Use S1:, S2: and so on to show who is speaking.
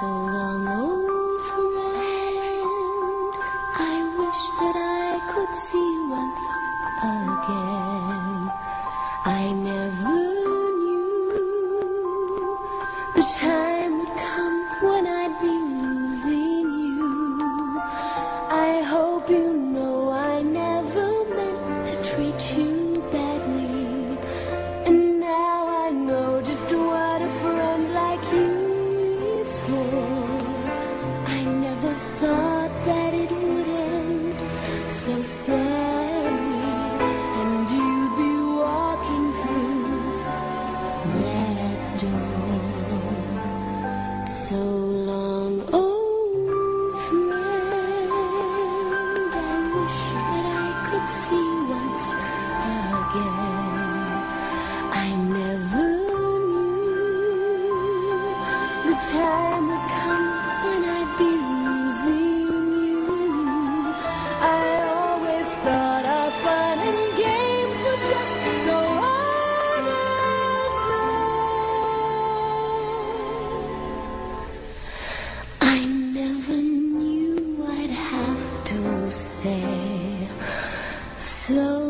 S1: So long, old friend, I wish that I could see you once again. I never knew the time. so long, oh friend. I wish that I could see once again. I never knew the time would come. So